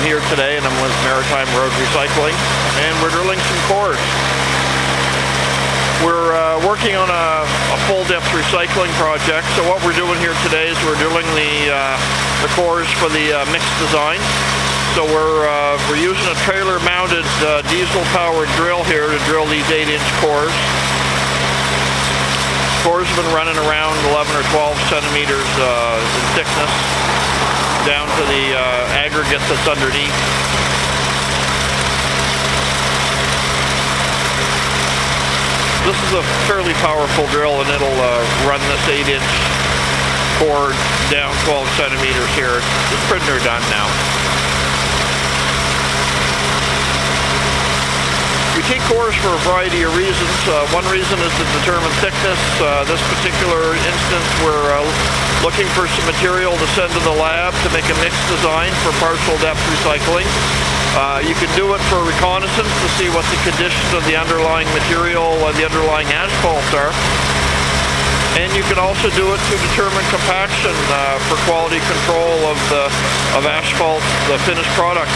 Here today and I'm with Maritime Road Recycling and we're drilling some cores. We're uh, working on a, a, full depth recycling project so what we're doing here today is we're drilling the, uh, the cores for the uh, mixed design. So we're, uh, we're using a trailer mounted uh, diesel powered drill here to drill these 8 inch cores. Cores have been running around 11 or 12 centimeters uh, in thickness down to the uh, aggregate that's underneath. This is a fairly powerful drill and it'll uh, run this 8 inch core down 12 centimeters here. It's pretty near done now. We take cores for a variety of reasons. Uh, one reason is to determine thickness. Uh, this particular instance, we're uh, looking for some material to send to the lab to make a mixed design for partial depth recycling. Uh, you can do it for reconnaissance to see what the condition of the underlying material and the underlying asphalt are. And you can also do it to determine compaction uh, for quality control of the of asphalt, the finished product.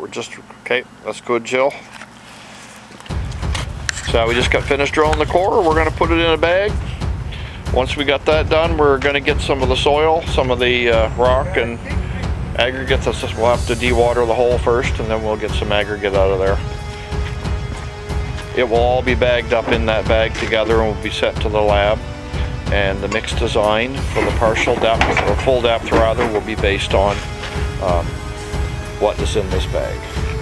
We're just, okay, that's good, Jill. So we just got finished drilling the core. We're gonna put it in a bag. Once we got that done, we're gonna get some of the soil, some of the uh, rock and aggregate. We'll have to dewater the hole first and then we'll get some aggregate out of there. It will all be bagged up in that bag together and will be sent to the lab. And the mixed design for the partial depth, or full depth rather, will be based on um, what is in this bag.